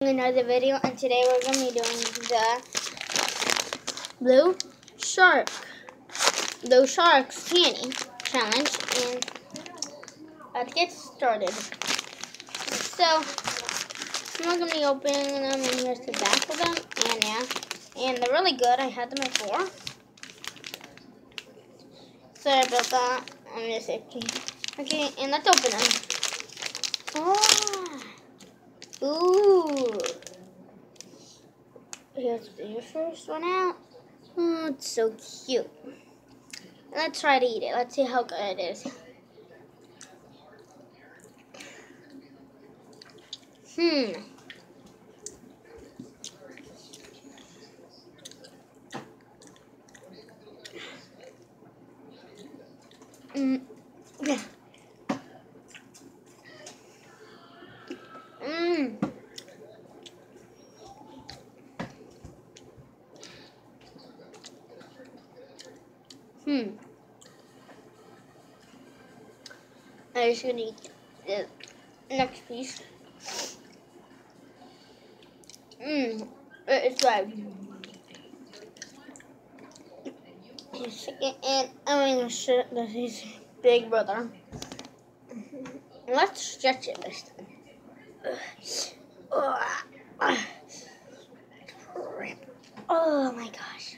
another video and today we're going to be doing the blue shark blue sharks candy challenge and let's get started. So I'm going to be opening them and here's the back of them and yeah and they're really good. I had them before. Sorry about that. I'm just itchy okay and let's open them. Oh Ooh. Here's the first one out. Oh, it's so cute. Let's try to eat it. Let's see how good it is. Hmm. Mm. Yeah. Hmm. I'm just gonna eat the next piece. Mmm, it's good. And I'm gonna shit this is big brother. Let's stretch it this time. Oh my gosh.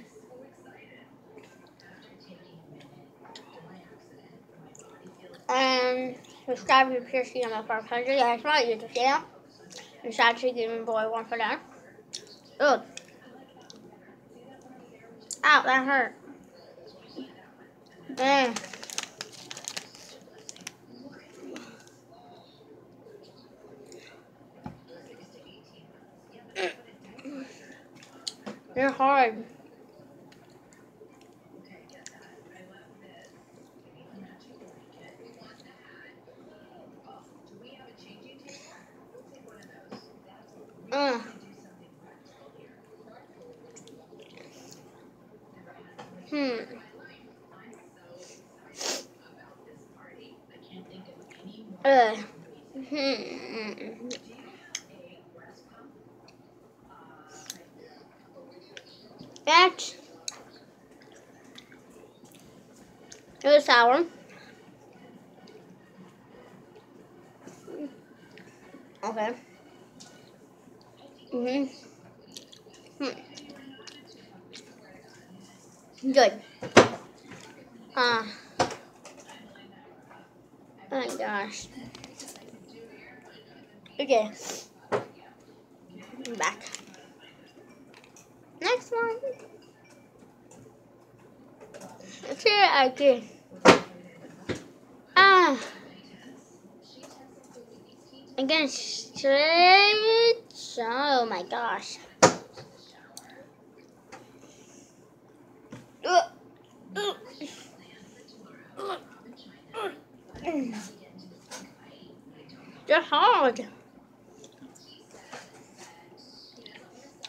And subscribe to Piercy on my 500. That's my YouTube channel. Shout to Gaming Boy one for that. Ugh. Ow, that hurt. Mm. They're hard. Uh. Hmm. Uh. Hmm. That. It was sour. Okay. Mm hmm Hmm. Good. Ah. Uh, oh my gosh. Okay. I'm back. Next one. Okay, okay. Ah. Again, Oh my gosh. They're hard.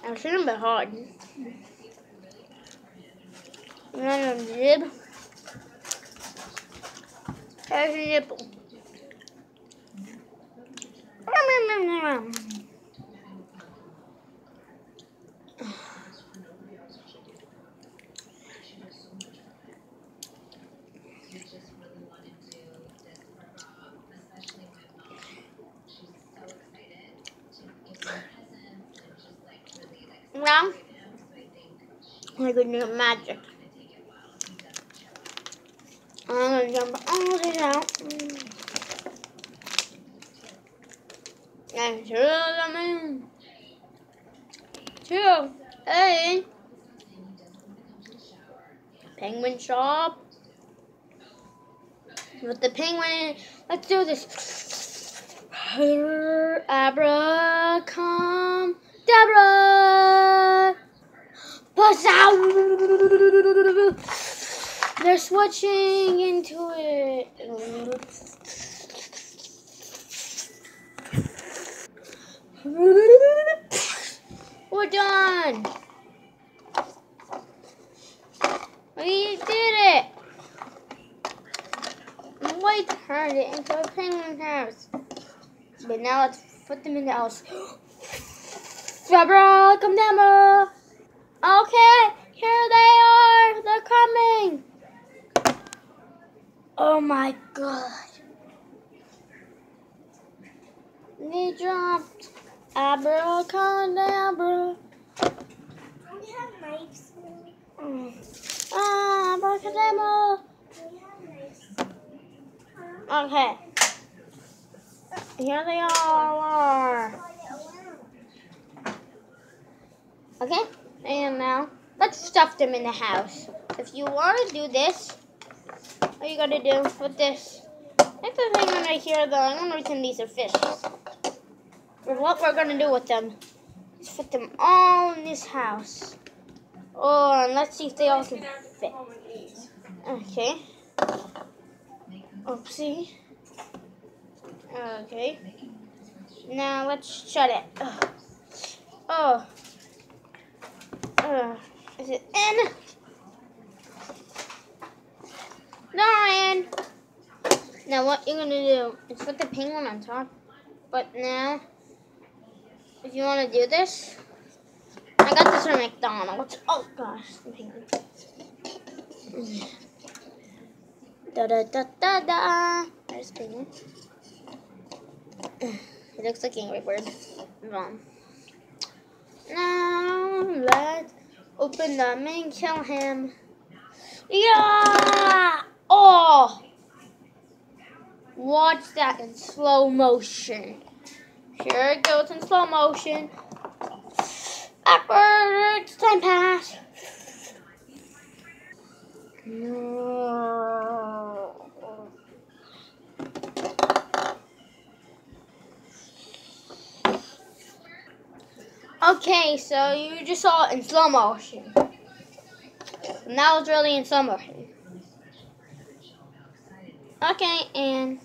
I shouldn't be hard. And a nib. There's a nipple. Now, I'm gonna do magic. I'm gonna jump all this out. And through the moon. Two. Hey. Penguin shop. With the penguin. Let's do this. Abracam. Buzz out! They're switching into it. We're done. We did it. We turned it into a penguin house. But now let's put them in the house. Abracadabra. Okay, here they are. They're coming. Oh my god. They dropped. Abracadabra. We have knives. Mm. Ah, abracadabra. We have knives. Okay. Here they all are. Okay, and now let's stuff them in the house. If you want to do this, what you gotta do with this? Take the thing right here, though. I'm gonna pretend these are fish. What we're gonna do with them is put them all in this house. Oh, and let's see if they all can fit. Okay. Oopsie. Okay. Now let's shut it. Oh. Uh, is it in? Nine. Now what you're gonna do is put the penguin on top. But now, if you want to do this, I got this from McDonald's. Oh gosh, the penguin. Da da da da da. There's penguin. It looks like Angry Bird. Wrong. Now let's open them and kill him. Yeah! Oh! Watch that in slow motion. Here it goes in slow motion. Backwards, time pass. No. Okay, so you just saw it in slow motion. Now it's really in slow motion. Okay, and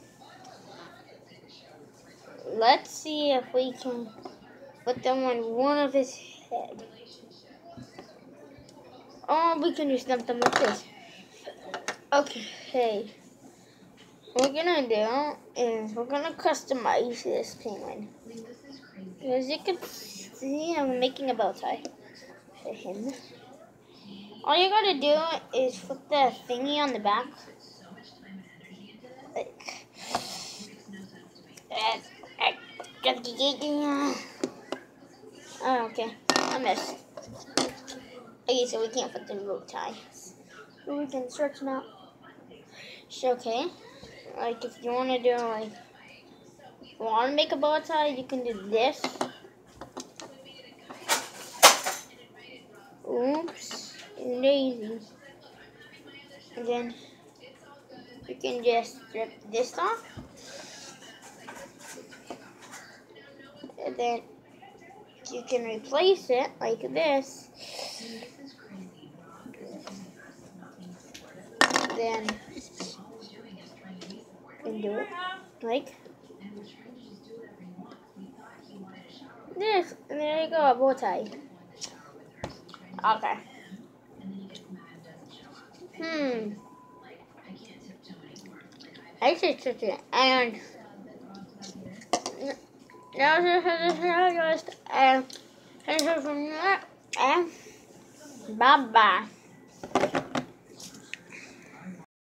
let's see if we can put them on one of his head. Oh, we can just dump them like this. Okay. What we're gonna do is we're gonna customize this penguin. As you can see, I'm making a bow tie for him. All you gotta do is flip the thingy on the back. Like, oh, okay, I missed. Okay, so we can't put the bow tie. So we can stretch them out. Okay, like if you want to do like, want to make a bow tie, you can do this. Oops, lazy. And then you can just strip this off. And then you can replace it like this. Then you can do it like this. And there you go, a bow tie. Okay. Hmm. I should switch it. And now this is just and and that and bye bye.